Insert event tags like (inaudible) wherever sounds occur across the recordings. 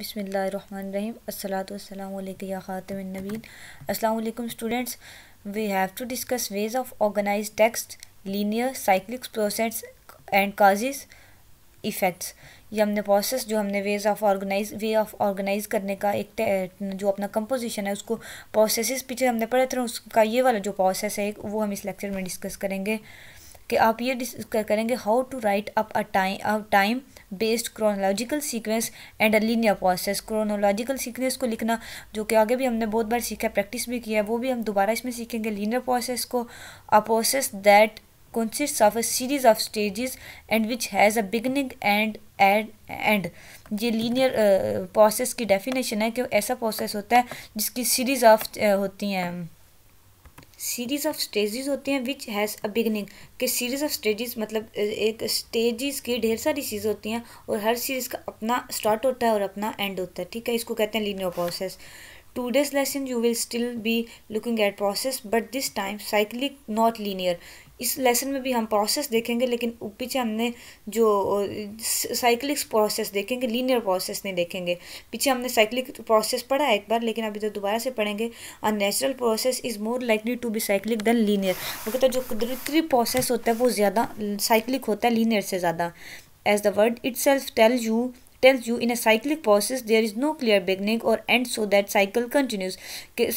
बिसमीम् असलातमिन अल्लाम students. We have to discuss ways of organize text linear cyclic process and causes effects ये हमने process जो हमने ways of organize way of organize करने का एक जो अपना कंपोजिशन है, उसको प्रोसेस पीछे हमने पढ़े थे, उसका ये वाला जो प्रोसेस है वो हम इस लेक्चर में डिस्कस करेंगे कि आप ये डिस्कस करेंगे how to write up a time based chronological sequence and a linear process chronological sequence को लिखना, जो कि आगे भी हमने बहुत बार सीखा है प्रैक्टिस भी किया है, वो भी हम दोबारा इसमें सीखेंगे। लीनियर प्रोसेस को a process that consists of a series of stages and which has a beginning and and ये लीनियर प्रोसेस की डेफिनेशन है कि ऐसा प्रोसेस होता है जिसकी सीरीज़ ऑफ़ होती हैं। सीरीज़ ऑफ़ स्टेजेस होती हैं विच हैज़ अ बिगनिंग कि सीरीज़ ऑफ़ स्टेजेस मतलब एक स्टेजेस की ढेर सारी चीज़ें होती हैं और हर सीरीज़ का अपना स्टार्ट होता है और अपना एंड होता है, ठीक है? इसको कहते हैं linear process today's lesson you will still be looking at process but this time cyclic not linear. इस लेसन में भी हम प्रोसेस देखेंगे, लेकिन पीछे हमने जो साइक्लिक प्रोसेस देखेंगे लीनियर प्रोसेस नहीं देखेंगे। पीछे हमने साइक्लिक प्रोसेस पढ़ा एक बार, लेकिन अभी तो दोबारा से पढ़ेंगे। A natural process is more likely to be cyclic than linear वो कहते जो कुदरती प्रोसेस होता है, वो ज़्यादा साइक्लिक होता है लीनियर से ज़्यादा। As the word itself tell you tells you in a cyclic process there is no clear beginning or end so that cycle continues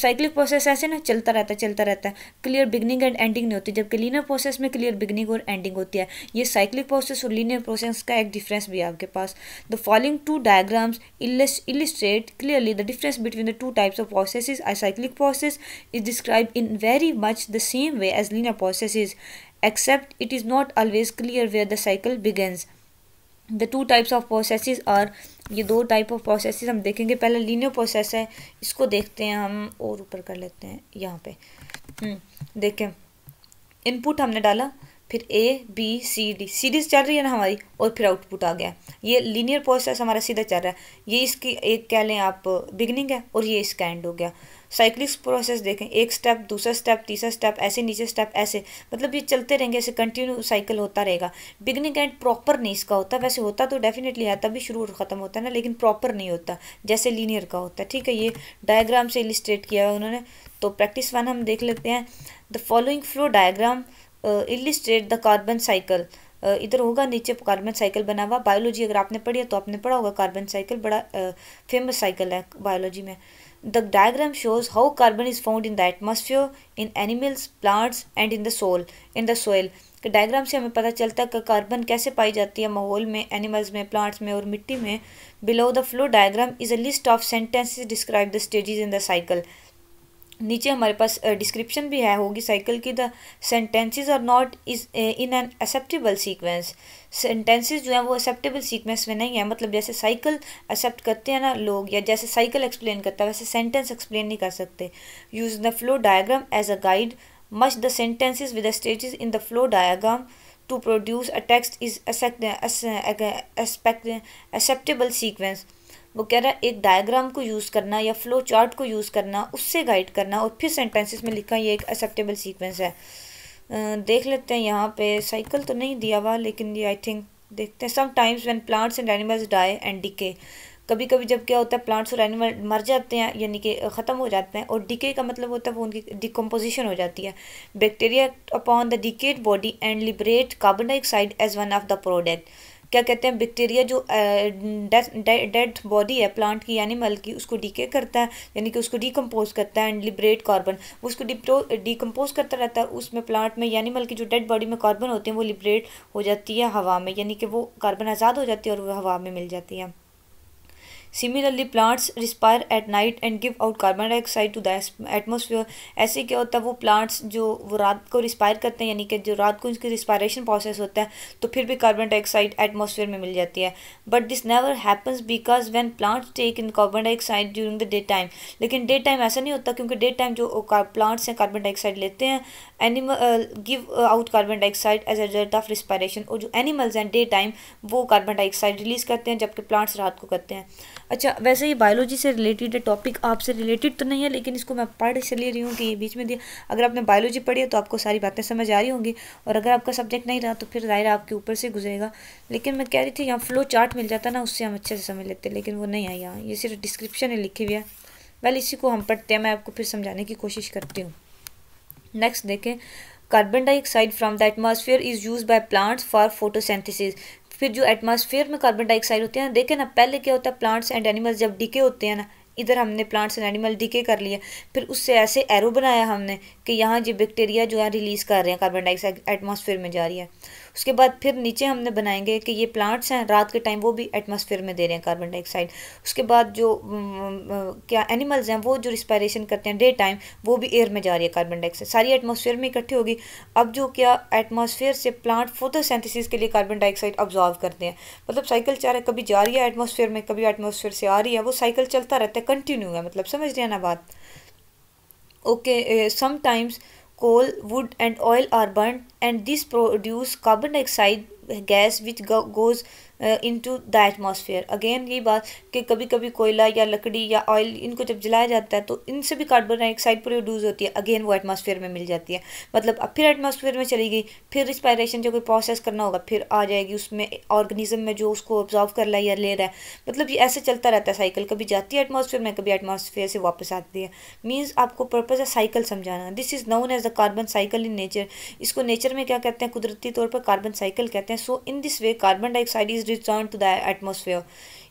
cyclic process ऐसे ना चलता रहता है चलता रहता है clear beginning and ending नहीं होती जबकि linear process में clear beginning और ending होती है ये cyclic process और linear process का एक difference भी है आपके पास the following two diagrams illustrate clearly the difference between the two types of processes a cyclic process is described in very much the same way as linear processes except it is not always clear where the cycle begins the two types of processes और ये दो type of processes हम देखेंगे। पहले linear process है इसको देखते हैं हम और ऊपर कर लेते हैं यहाँ पे। हम्म, देखें। इनपुट हमने डाला फिर A B C D series चल रही है ना हमारी और फिर आउटपुट आ गया। ये लीनियर प्रोसेस हमारा सीधा चल रहा है। ये इसकी एक कह लें आप बिगनिंग है और ये इसका एंड हो गया। साइक्लिक्स प्रोसेस देखें, एक स्टेप दूसरा स्टेप तीसरा स्टेप ऐसे नीचे स्टेप ऐसे। मतलब ये चलते रहेंगे, ऐसे कंटिन्यू साइकिल होता रहेगा। बिगनिंग एंड प्रॉपर नहीं इसका होता। वैसे होता तो डेफिनेटली है, तभी शुरू और ख़त्म होता है ना, लेकिन प्रॉपर नहीं होता, जैसे लीनियर का होता है। ठीक है, ये डायग्राम से इलिस्ट्रेट किया है उन्होंने। तो प्रैक्टिस वन हम देख लेते हैं। The following flow diagram illustrate the carbon cycle इधर होगा, नीचे कार्बन साइकिल बना हुआ। बायोलॉजी अगर आपने पढ़ी है तो आपने पढ़ा होगा कार्बन साइकिल बड़ा फ़ेमस साइकिल है बायोलॉजी में। The diagram shows how carbon is found in the atmosphere, in animals, plants and in the soil. In the soil. के डायग्राम से हमें पता चलता है कि कार्बन कैसे पाई जाती है माहौल में एनिमल्स में प्लांट्स में और मिट्टी में below the flow diagram is a list of sentences describe the stages in the cycle नीचे हमारे पास डिस्क्रिप्शन भी है, होगी साइकिल की the sentences are not is in an acceptable sequence sentences जो हैं वो एक्सेप्टेबल सीक्वेंस में नहीं है मतलब जैसे साइकिल एक्सेप्ट करते हैं ना लोग, या जैसे साइकिल एक्सप्लेन करता है, वैसे सेंटेंस एक्सप्लेन नहीं कर सकते. Use the flow diagram as a guide match the sentences with stages in the flow diagram to produce a text is acceptable sequence वो कह रहा है, एक डायग्राम को यूज़ करना या फ्लो चार्ट को यूज़ करना, उससे गाइड करना और फिर सेंटेंसेस में लिखा ये एक एक्सेप्टेबल सीक्वेंस है। देख लेते हैं यहाँ पे साइकिल तो नहीं दिया हुआ, लेकिन ये आई थिंक देखते हैं। Sometimes when plants and animals die and decay कभी कभी जब क्या होता है प्लांट्स और एनिमल मर जाते हैं, यानी कि ख़त्म हो जाते हैं, और डिके का मतलब होता है वो उनकी डिकम्पोजिशन हो जाती है। Bacteria upon the decayed body and liberate carbon dioxide as one of the product क्या कहते हैं बैक्टीरिया जो डेड बॉडी है प्लांट की एनिमल की, उसको डीके करता है, यानी कि उसको डिकम्पोज करता है एंड लिबरेट कार्बन उसको डिकम्पोज करता रहता है, उसमें प्लांट में एनिमल की जो डेड बॉडी में कार्बन होते हैं, वो लिबरेट हो जाती है हवा में, यानी कि वो कार्बन आज़ाद हो जाती है और वो हवा में मिल जाती है। Similarly plants respire at night and give out carbon dioxide to the atmosphere ऐसे क्या होता है? वो प्लांट्स जो, वो रात को रिस्पायर करते हैं, यानी कि जो रात को उनकी रिस्पायरेशन प्रोसेस होता है तो फिर भी कार्बन डाइऑक्साइड एटमोसफियर में मिल जाती है। But this never happens because when plants take in carbon dioxide during the day time लेकिन डे टाइम ऐसा नहीं होता क्योंकि डे टाइम जो प्लांट्स हैं कार्बन डाइऑक्साइड लेते हैं animal give out carbon dioxide as a result of respiration और जो एनिमल्स हैं डे टाइम वो कार्बन डाइऑक्साइड रिलीज़ करते हैं, जबकि प्लांट्स रात को करते हैं। अच्छा वैसे ये बायोलॉजी से रिलेटेड टॉपिक आपसे रिलेटेड तो नहीं है, लेकिन इसको मैं पढ़ इसलिए रही हूँ कि ये बीच में दिया। अगर आपने बायोलॉजी पढ़ी है तो आपको सारी बातें समझ आ रही होंगी, और अगर आपका सब्जेक्ट नहीं रहा तो फिर ज़ाहिर आपके ऊपर से गुजरेगा। लेकिन मैं कह रही थी, यहाँ फ्लो चार्ट मिल जाता ना, उससे हम अच्छे से समझ लेते, लेकिन वो नहीं आई यहाँ। ये सिर्फ़ डिस्क्रिप्शन है लिखी हुई है। वेल इसी को हम पढ़ते हैं। मैं आपको फिर समझाने की कोशिश करती हूँ। नेक्स्ट देखें। Carbon dioxide from the atmosphere is use by plants for photosynthesis फिर जो एटमॉस्फेयर में कार्बन डाइऑक्साइड होते हैं, देखें ना, पहले क्या होता है प्लांट्स एंड एनिमल्स जब डीके होते हैं ना, इधर हमने प्लांट्स एंड एनिमल डीके कर लिए, फिर उससे ऐसे एरो बनाया हमने कि यहाँ जो बैक्टीरिया जो है रिलीज़ कर रहे हैं कार्बन डाइऑक्साइड एटमॉस्फेयर में जा रही है। उसके बाद फिर नीचे हमने बनाएँगे कि ये प्लांट्स हैं, रात के टाइम वो भी एटमॉस्फेयर में दे रहे हैं कार्बन डाइऑक्साइड उसके बाद जो क्या एनिमल्स हैं, वो जो रिस्पायरेशन करते हैं डे टाइम वो भी एयर में जा रही है कार्बन डाइऑक्साइड सारी एटमॉस्फेयर में इकट्ठी होगी. अब जो क्या एटमॉस्फेयर से प्लांट फोटोसेंथिसिस के लिए कार्बन डाइऑक्साइड ऑब्जॉर्व करते हैं. मतलब साइकिल चाह कभी जा रही है एटमॉस्फेयर में, कभी एटमॉस्फेयर से आ रही है, वो साइकिल चलता रहता है कंटिन्यू है मतलब समझ रहे हैं ना बात? Okay sometimes coal wood and oil are burnt and this produce carbon dioxide gas which go, goes into the atmosphere again यही बात कि कभी कभी कोयला या लकड़ी या ऑयल इनको जब जलाया जाता है तो इनसे भी कार्बन डाइऑक्साइड प्रोड्यूस होती है। अगेन वो एटमॉस्फेयर में मिल जाती है। मतलब अब फिर एटमॉस्फेयर में चली गई, फिर रिस्पायरेशन जो कोई प्रोसेस करना होगा, फिर आ जाएगी उसमें ऑर्गेनिज्म में जो उसको ऑब्जॉर्व कर रहा है या ले रहा है। मतलब ये ऐसे चलता रहता है साइकिल कभी जाती है एटमॉस्फेयर में, कभी एटमॉस्फेयर से वापस आती है। मीन्स आपको पर्पज़ है साइकिल समझाना। This is known as the carbon cycle in nature इसको नेचर में क्या कहते हैं? कुदरती तौर पर कार्बन साइकिल कहते हैं। So in this way carbon dioxide is return to the atmosphere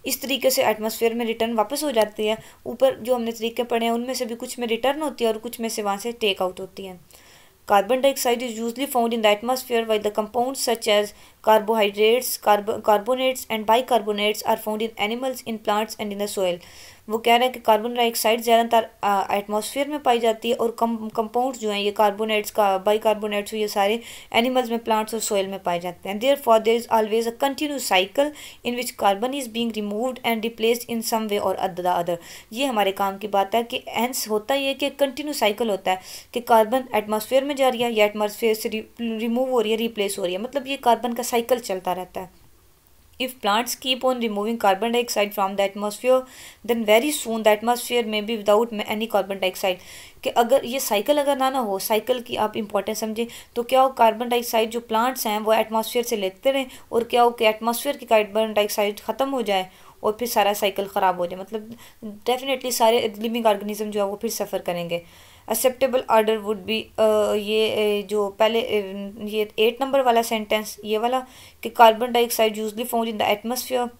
इस तरीके से एटमोसफेयर में रिटर्न वापस हो जाती है। ऊपर जो हमने तरीके पढ़े हैं, उनमें से भी कुछ में रिटर्न होती है और कुछ में से वहाँ से टेक आउट होती है। Carbon dioxide is usually found in the atmosphere while the compound such as carbohydrates, carb carbonates and bicarbonates are found in animals in plants and in the soil. वो कह रहे हैं कि कार्बन डाइऑक्साइड ज़्यादातर atmosphere में पाई जाती है और कम कंपाउंड्स जो हैं, ये कार्बोनेट्स का बाइकार्बोनेट्स ये सारे एनिमल्स में प्लांट्स और सॉइल में पाए जाते हैं। Therefore there is always a continuous cycle in which carbon is being removed and replaced in some way और अदर अदर ये हमारे काम की बात है कि एंस होता ही है कि कंटिन्यू साइकिल होता है कि कार्बन एटमॉस्फेयर में जा रही है या एटमॉस्फेयर से रिमूव हो रही है रिप्लेस हो रही है। मतलब ये कार्बन का साइकिल चलता रहता है। If plants keep on removing carbon dioxide from the atmosphere, then very soon the atmosphere may be without any carbon dioxide. कि अगर ये साइकिल अगर ना ना हो साइकिल की आप इंपॉर्टेंस समझें तो क्या हो कार्बन डाइऑक्साइड जो प्लांट्स हैं, वो एटमॉस्फेयर से लेते रहें, और क्या हो कि एटमॉस्फेयर की कार्बन डाइऑक्साइड ख़त्म हो जाए, और फिर सारा साइकिल ख़राब हो जाए। मतलब डेफिनेटली सारे लिविंग ऑर्गेनिज्म जो है, वो फिर सफ़र करेंगे। एक्सेप्टेबल ऑर्डर वुड बी ये जो पहले ये एट नंबर वाला सेंटेंस ये वाला कि carbon dioxide usually found in the atmosphere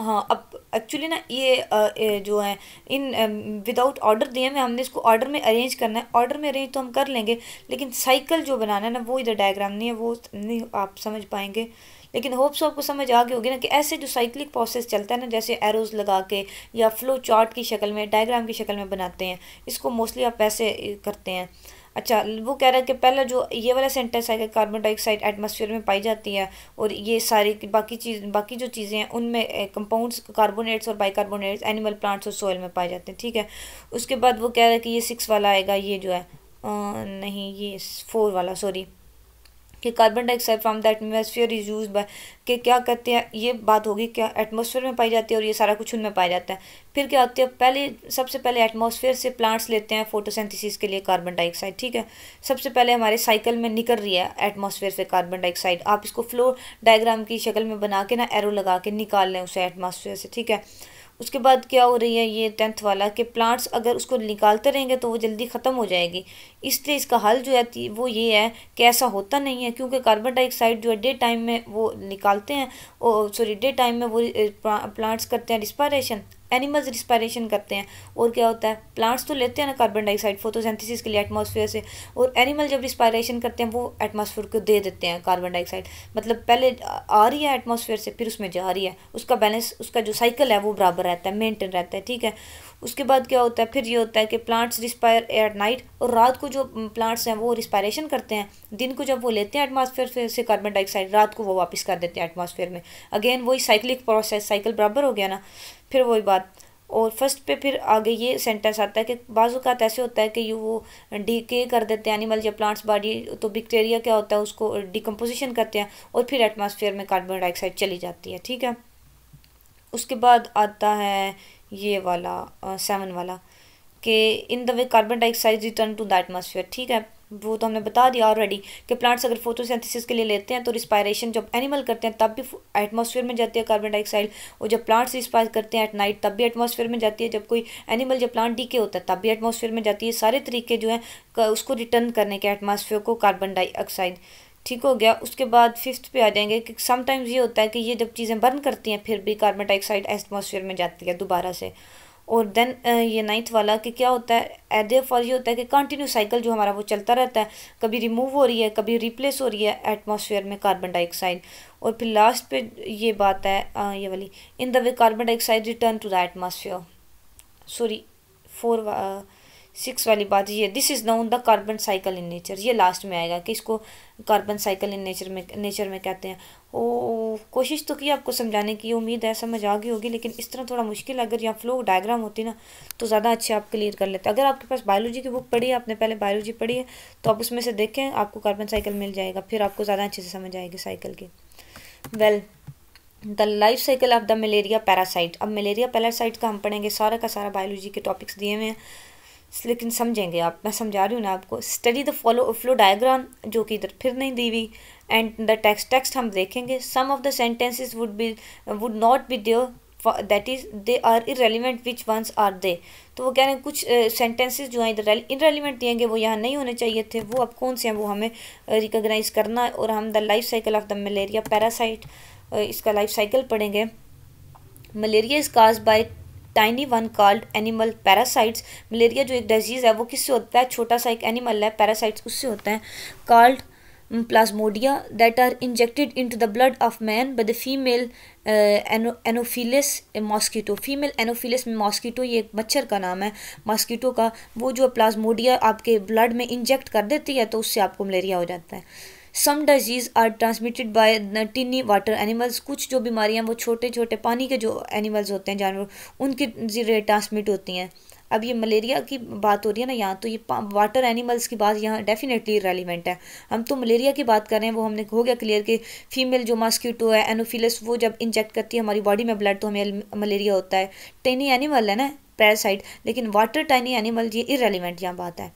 हाँ अब एक्चुअली ना ये जो है, इन विदाउट ऑर्डर दिए में हमने इसको ऑर्डर में अरेंज करना है। ऑर्डर में अरेंज तो हम कर लेंगे, लेकिन साइकिल जो बनाना है ना, वो इधर डायग्राम नहीं है, वो नहीं आप समझ पाएँगे। लेकिन होप्स आपको समझ आ गई होगी ना कि ऐसे जो साइक्लिक प्रोसेस चलता है ना जैसे एरोज लगा के या फ्लो चार्ट की शक्ल में डायग्राम की शक्ल में बनाते हैं इसको मोस्टली आप वैसे करते हैं। अच्छा वो कह रहा है कि पहला जो ये वाला सेंटेंस है कि कार्बन डाइऑक्साइड एटमॉस्फेयर में पाई जाती है और ये सारी बाकी चीज़ बाकी जो चीज़ें हैं उनमें कंपाउंड्स कार्बोनेट्स और बाइकार्बोनेट्स एनिमल प्लांट्स और सोयल में पाए जाते हैं ठीक है? उसके बाद वो कह रहा है कि ये सिक्स वाला आएगा ये जो है आ, नहीं ये फोर वाला सॉरी कि carbon dioxide from the atmosphere is use by कि क्या कहते हैं, ये बात होगी, क्या एटमोसफियर में पाई जाती है और ये सारा कुछ उनमें पाया जाता है। फिर क्या होती है, पहले, सबसे पहले एटमोसफियर से प्लांट्स लेते हैं फोटोसिंथेसिस के लिए कार्बन डाइऑक्साइड ठीक है? सबसे पहले हमारे साइकिल में निकल रही है एटमोसफियर से कार्बन डाइऑक्साइड आप इसको फ्लो डायग्राम की शक्ल में बना के ना एरो लगा के निकाल लें उसे एटमोसफियर से, ठीक है? उसके बाद क्या हो रही है ये टेंथ वाला कि प्लांट्स अगर उसको निकालते रहेंगे तो वो जल्दी ख़त्म हो जाएगी। इसलिए इसका हल जो है वो ये है कि ऐसा होता नहीं है क्योंकि कार्बन डाइऑक्साइड जो है डे टाइम में वो निकालते हैं और सॉरी डे टाइम में वो प्लांट्स करते हैं रिस्पायरेशन एनिमल्स रिस्पायरेशन करते हैं। और क्या होता है? प्लांट्स तो लेते हैं ना कार्बन डाइऑक्साइड फोटोसिंथेसिस के लिए एटमॉस्फेयर से। और एनिमल जब रिस्पायरेशन करते हैं, वो एटमॉस्फेयर को दे देते हैं कार्बन डाइऑक्साइड मतलब पहले आ रही है एटमॉस्फेयर से, फिर उसमें जा रही है। उसका बैलेंस उसका जो साइकिल है, वो बराबर रहता है मेनटेन रहता है, ठीक है? उसके बाद क्या होता है? फिर ये होता है कि प्लांट्स रिस्पायर एट नाइट और रात को जो प्लांट्स हैं, वो रिस्पायरेशन करते हैं। दिन को जब वो लेते हैं एटमॉस्फेयर से कार्बन डाइऑक्साइड रात को वो वापस कर देते हैं एटमॉस्फेयर में। अगेन वही साइक्लिक प्रोसेस साइकिल बराबर हो गया ना? फिर वही बात। और फ़र्स्ट पे फिर आगे ये सेंटेंस आता है कि बाज़ात ऐसे होता है कि ये वो डीके कर देते हैं एनिमल या प्लांट्स बॉडी तो बैक्टीरिया क्या होता है उसको डिकम्पोजिशन करते हैं और फिर एटमॉस्फेयर में कार्बन डाइऑक्साइड चली जाती है, ठीक है? उसके बाद आता है ये वाला सेवन वाला, कि in the way carbon dioxide return to the atmosphere ठीक है? वो तो हमने बता दिया ऑलरेडी कि प्लांट्स अगर फोटोसिंथेसिस के लिए लेते हैं तो रिस्पायरेशन जब एनिमल करते हैं, तब भी एटमॉस्फेयर में जाती है कार्बन डाइऑक्साइड और जब प्लांट्स रिस्पायर करते हैं एट नाइट तब भी एटमॉस्फेयर में जाती है। जब कोई एनिमल जब प्लांट डीके होता है, तब भी एटमॉस्फेयर में जाती है। सारे तरीके जो है उसको रिटर्न करने के एटमॉस्फेयर को कार्बन डाइऑक्साइड ठीक हो गया। उसके बाद फिफ्थ पे आ जाएँगे कि समटाइम्स ये होता है कि ये जब चीज़ें बर्न करती हैं, फिर भी कार्बन डाइऑक्साइड एटमॉस्फेयर में जाती है दोबारा से। और देन ये नाइन्थ वाला कि क्या होता है एदे फॉर ये होता है कि कंटिन्यू साइकिल जो हमारा वो चलता रहता है कभी रिमूव हो रही है कभी रिप्लेस हो रही है एटमॉस्फेयर में कार्बन डाइऑक्साइड और फिर लास्ट पे ये बात है आ, ये वाली in the way carbon dioxide return to the atmosphere sorry four six वाली बात ये this is known the carbon cycle in nature ये लास्ट में आएगा कि इसको कार्बन साइकिल इन नेचर में नेचर में कहते हैं। ओ, कोशिश तो की आपको समझाने की, उम्मीद है, समझ आ गई होगी, लेकिन इस तरह थोड़ा मुश्किल अगर यहाँ फ्लो डायग्राम होती ना तो ज़्यादा अच्छे आप क्लियर कर लेते। अगर आपके पास बायोलॉजी की बुक पढ़ी है, आपने पहले बायोलॉजी पढ़ी है तो आप उसमें से देखें, आपको कार्बन साइकिल मिल जाएगा, फिर आपको ज़्यादा अच्छे से समझ आएगी साइकिल की। Well the life cycle of the malaria parasite अब मलेरिया पैरासाइट का हम पढ़ेंगे, सारा का सारा बायोलॉजी के टॉपिक्स दिए हुए हैं। लेकिन समझेंगे आप। मैं समझा रही हूँ ना आपको। Study the follow flow diagram जो कि इधर फिर नहीं दी हुई। एंड द टेक्स्ट टेक्स्ट हम देखेंगे। Some of the sentences would be would not be there that is they are irrelevant which ones are they तो वो कह रहे हैं कुछ सेंटेंसेस uh, जो हैं इधर इनरेलीवेंट दिएँगे वो यहाँ नहीं होने चाहिए थे। वो अब कौन से हैं? वो हमें रिकोगनाइज करना है और हम the life cycle of the malaria parasite इसका लाइफ साइकिल पढ़ेंगे। Malaria is cause by tiny one called animal parasites malaria जो एक डिज़ीज़ है, वो किससे होता है? छोटा सा एक एनिमल है पैरासाइट्स उससे होता है। Called plasmodia that are injected into the blood of man by the female anopheles mosquito female anopheles mosquito ये एक मच्छर का नाम है। मॉस्कीटो का वो जो प्लाज्मोडिया आपके ब्लड में इंजेक्ट कर देती है तो उससे आपको मलेरिया हो जाता है। Some disease are transmitted by tiny water animals कुछ जो बीमारियाँ वो छोटे छोटे पानी के जो एनिमल्स होते हैं, जानवर, उनके ज़रिए ट्रांसमिट होती हैं। अब ये मलेरिया की बात हो रही है ना यहाँ तो ये वाटर एनिमल्स की बात यहाँ डेफिनेटली रेलिवेंट है। हम तो मलेरिया की बात कर रहे हैं, वो हमने हो गया क्लियर कि फीमेल जो मॉस्किटो है एनोफिलस वो जब इंजेक्ट करती है हमारी बॉडी में ब्लड तो हमें मलेरिया होता है। टेनी एनिमल है ना पैरासाइट लेकिन वाटर टाइनी एनिमल ये इरेलीवेंट यहाँ बात है।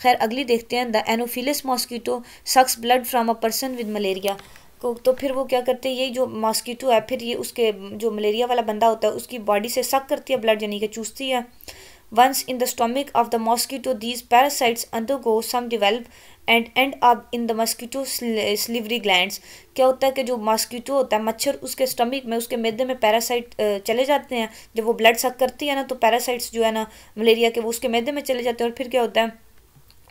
खैर, अगली देखते हैं the anopheles mosquito sucks blood from a person with malaria को तो फिर वो क्या करते हैं ये जो मॉस्कीटो है, फिर ये उसके, जो मलेरिया वाला बंदा होता है, उसकी बॉडी से सक करती है ब्लड यानी कि चूसती है. Once in the stomach of the mosquito these parasites go some develop and and अब in the mosquito salivary gland क्या होता है कि जो मॉस्किटो होता है, मच्छर उसके स्टमिक में, उसके मैदे में पैरासाइट चले जाते हैं. जब वो ब्लड सक करती है ना तो पैरासाइट्स जो है ना मलेरिया के, वो उसके मैदे में चले जाते हैं और फिर क्या होता है?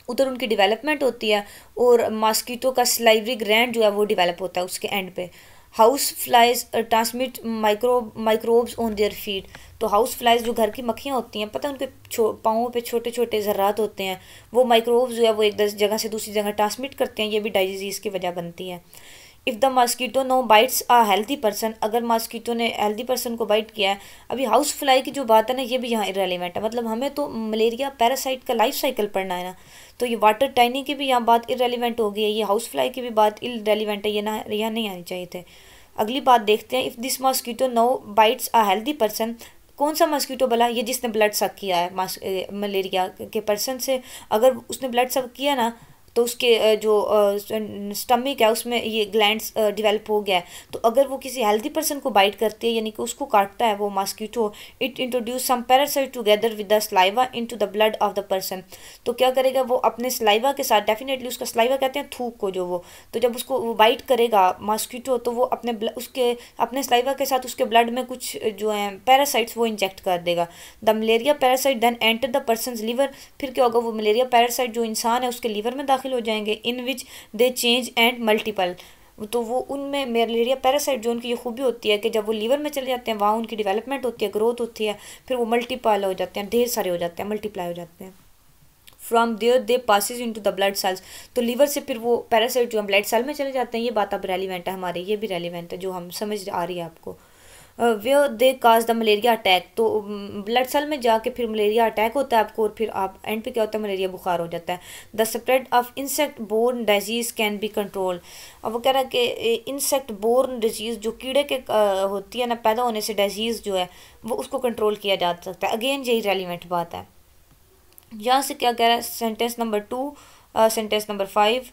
उधर उनकी डेवलपमेंट होती है और मॉस्कीटो का स्लाइवरी ग्रैंड जो है वो डेवलप होता है उसके एंड पे। House flies transmit micro microbes on their feed तो हाउस फ्लाइज जो घर की मक्खियाँ होती हैं, पता है उनके पाँवों पे छोटे छोटे ज़रात होते हैं। वो माइक्रोब्स जो है वो एक जगह से दूसरी जगह ट्रांसमिट करते हैं, ये भी डाइजीज़ की वजह बनती है। If the mosquito no bites a healthy person अगर मॉस्कीटो ने हेल्दी पर्सन को बाइट किया है, अभी हाउस फ्लाई की जो बात है ना, ये भी यहाँ इरेलीवेंट है। मतलब हमें तो मलेरिया पैरासाइट का लाइफ साइकिल पढ़ना है ना। तो ये वाटर टाइनी की भी यहाँ बात इरेलीवेंट हो गई है, ये हाउस फ्लाई की भी बात इरेलीवेंट है, ये ना यहाँ नहीं आनी चाहिए थे। अगली बात देखते हैं if this mosquito now bites a healthy person कौन सा मॉस्किटो बला? ये जिसने ब्लड सक किया है मलेरिया के पर्सन से, अगर उसने ब्लड सक किया ना तो उसके जो स्टमिक है, उसमें ये ग्लैंड्स डिवेलप हो गया है। तो अगर वो किसी हेल्दी पर्सन को बाइट करती है, यानी कि उसको काटता है वो mosquito it introduce some parasite together with the saliva into the blood of the person तो क्या करेगा वो अपने स्लाइवा के साथ डेफिनेटली उसका स्लाइवा कहते हैं थूक को जो वो। तो जब उसको वो बाइट करेगा मॉस्किटो तो वो अपने उसके, अपने स्लाइवा के साथ उसके ब्लड में कुछ जो है पैरासाइट्स वो इंजेक्ट कर देगा। The malaria parasite then enter the person liver फिर क्या होगा वो मलेरिया पैरासाइट जो इंसान है, उसके लीवर में दाखिल हो जाएँगे in which they change and multiple तो वो उनमें मलेरिया पैरासाइट जो उनकी ये खूबी होती है कि जब वो लीवर में चले जाते हैं, वहाँ उनकी डेवलपमेंट होती है ग्रोथ होती है, फिर वो मल्टीपल हो जाते हैं, ढेर सारे हो जाते हैं मल्टीप्लाई हो जाते हैं। From there they passes into the blood cells तो लीवर से फिर वो पैरासाइट जो हम ब्लड सेल में चले जाते हैं, ये बात अब रेलिवेंट है हमारे, ये भी रेलिवेंट है, जो हम समझ आ रही है आपको। Where they cause the malaria attack तो ब्लड सेल में जाके फिर मलेरिया अटैक होता है आपको और फिर आप एंड पे क्या होता है? मलेरिया बुखार हो जाता है. The spread of insect borne disease can be control अब वो कह रहा है कि इंसेक्ट बोर्न डिज़ीज़ जो कीड़े के होती है ना, पैदा होने से डिज़ीज़ जो है, वो उसको कंट्रोल किया जा सकता है. अगेन यही रेलिवेंट बात है. यहाँ से क्या कह रहा है? Sentence number two sentence number five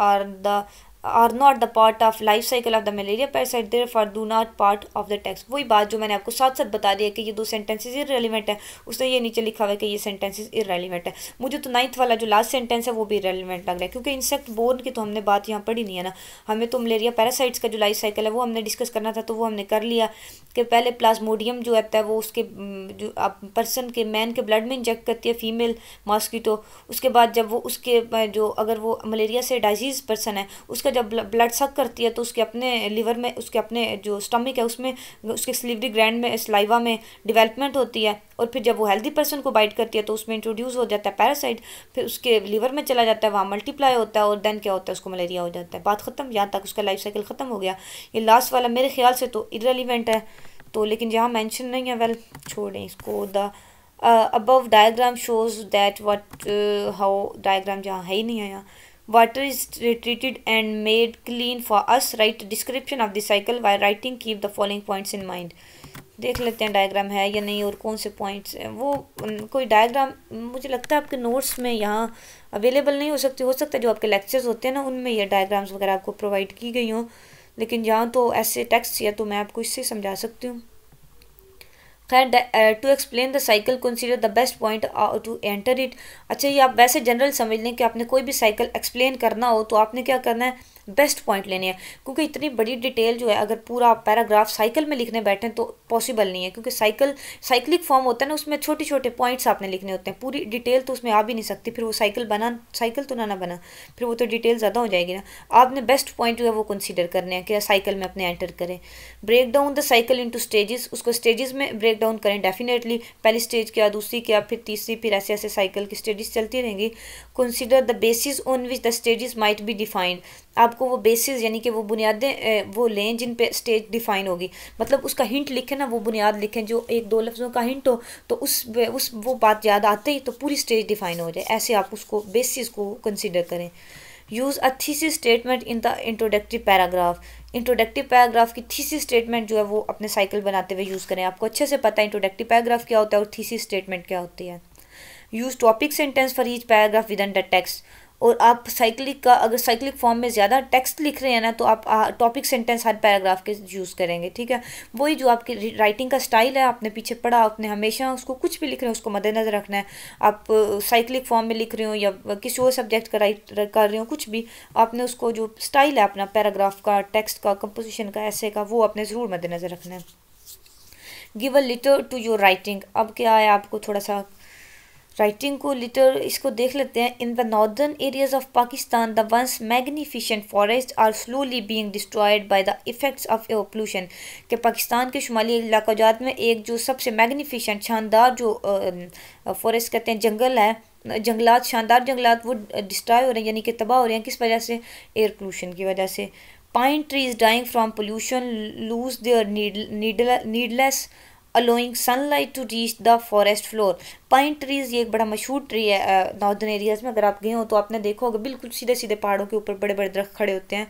are the are not the part of life cycle of the malaria parasite therefore do not part of the text वही बात जो मैंने आपको साथ साथ बता दिया कि ये दो सेंटेंसेज इरेलीवेंट है। उसने ये नीचे लिखा हुआ है कि ये सेंटेंसेज इरेलीवेंट है। मुझे तो नाइन्थ वाला जो लास्ट सेंटेंस है वो भी इरेलीवेंट लग रहा है, क्योंकि इंसेक्ट बोर्न की तो हमने बात यहाँ पढ़ी नहीं है ना। हमें तो मलेरिया पैरासाइट्स का जो लाइफ साइकिल है वो हमने डिस्कस करना था तो वो हमने कर लिया कि पहले प्लाज्मोडियम जो होता है वो उसके जो पर्सन के मैन के ब्लड में इंजेक्ट करती है फीमेल मॉस्किटो उसके बाद जब वो उसके, जो अगर वो मलेरिया से डाइजीज पर्सन है, उसका जब ब्लड सक करती है तो उसके अपने लिवर में, उसके अपने जो स्टमक है, उसमें, उसके स्लीवरी ग्रैंड में स्लाइवा में डिवेलपमेंट होती है और फिर जब वो हेल्दी पर्सन को बाइट करती है तो उसमें इंट्रोड्यूस हो जाता है पैरासाइट फिर उसके लीवर में चला जाता है, वहाँ मल्टीप्लाई होता है और देन क्या होता है, उसको मलेरिया हो जाता है। बात ख़त्म, यहाँ तक उसका लाइफ साइकिल ख़त्म हो गया। ये लास्ट वाला मेरे ख्याल से तो इरेलीवेंट है। तो लेकिन यहाँ मैंशन नहीं है वेल छोड़ें इसको। The above diagram shows that what how diagram जहाँ है ही नहीं है यहाँ। Water is treated and made clean for us. Write description of the cycle while writing. Keep the following points in mind. देख लेते हैं डायग्राम है या नहीं और कौन से पॉइंट्स हैं। वो कोई डायग्राम मुझे लगता है आपके नोट्स में यहाँ अवेलेबल नहीं हो सकती। हो सकता है जो आपके लेक्चर्स होते हैं ना, उनमें ये डायग्राम्स वगैरह आपको प्रोवाइड की गई हों। लेकिन यहाँ तो ऐसे टेक्स्ट या तो मैं आपको इससे समझा सकती हूँ। खैर to explain the cycle consider the best point to enter it अच्छा ये आप वैसे जनरल समझ लें कि आपने कोई भी साइकिल एक्सप्लेन करना हो तो आपने क्या करना है? बेस्ट पॉइंट लेने हैं। क्योंकि इतनी बड़ी डिटेल जो है, अगर पूरा पैराग्राफ साइकिल में लिखने बैठे तो पॉसिबल नहीं है। क्योंकि साइकिल, साइक्लिक फॉर्म होता है ना, उसमें छोटे छोटे पॉइंट्स आपने लिखने होते हैं। पूरी डिटेल तो उसमें आ भी नहीं सकती। फिर वो साइकिल बना, साइकिल तो ना ना बना, फिर वो तो डिटेल ज़्यादा हो जाएगी ना। आपने बेस्ट पॉइंट जो है, वो कंसिडर करने हैं कि साइकिल में अपने एंटर करें। Break down the cycle into stages उसको स्टेजेस में ब्रेक डाउन करें डेफिनेटली पहली स्टेज क्या, दूसरी क्या, फिर तीसरी, फिर ऐसे ऐसे साइकिल की स्टेजेस चलती रहेंगी। Consider the basis on which the stages might be defined आपको वो बेसिस यानी कि वो बुनियादें वो लें जिन पे स्टेज डिफाइन होगी। मतलब उसका हिंट लिखें ना, वो बुनियाद लिखें, जो एक दो लफ्ज़ों का हिंट हो तो उस उस वो बात याद आते ही तो पूरी स्टेज डिफाइन हो जाए। ऐसे आप उसको बेसिस को कंसिडर करें। Use a thesis statement in the introductory paragraph introductory paragraph की थीसिस स्टेटमेंट जो है वो अपने साइकिल बनाते हुए यूज़ करें। आपको अच्छे से पता है इंट्रोडक्टिव पैराग्राफ क्या होता है और थीसिस स्टेटमेंट क्या होती है। Use topic sentence for each paragraph within the text और आप साइक्लिक का, अगर साइक्लिक फॉर्म में ज़्यादा टेक्स्ट लिख रहे हैं ना तो आप टॉपिक सेंटेंस हर पैराग्राफ के यूज़ करेंगे, ठीक है? वही जो आपकी राइटिंग का स्टाइल है, आपने पीछे पढ़ा, आपने हमेशा उसको कुछ भी लिख रहे हैं, उसको मद्देनज़र रखना है। आप साइक्लिक फॉर्म में लिख रहे हो या किसी और सब्जेक्ट का राइट कर रहे हो, कुछ भी, आपने उसको जो स्टाइल है, अपना पैराग्राफ का टेक्स्ट का कंपोजिशन का ऐसे का, वो आपने ज़रूर मद्देनज़र रखना है। Give a litter to your writing अब क्या है, आपको थोड़ा सा राइटिंग को लिटर इसको देख लेते हैं। In the northern areas of Pakistan the once magnificent forest are slowly being destroyed by the effects of air pollution के पाकिस्तान के शुमाली इलाकाजात में एक जो सबसे मैग्निफिशेंट शानदार जो फॉरेस्ट कहते हैं, जंगल है, जंगलात, शानदार जंगलात, वो डिस्ट्रॉय हो रहे हैं, यानी कि तबाह हो रहे हैं। किस वजह से? एयर पोल्यूशन की वजह से। Pine trees dying from pollution lose their needles allowing sunlight to reach the forest floor pine trees ये एक बड़ा मशहूर ट्री है नॉर्दर्न एरियाज़ में, अगर आप गए हो तो आपने देखा होगा, बिल्कुल सीधे सीधे पहाड़ों के ऊपर बड़े बड़े दरख्त खड़े होते हैं।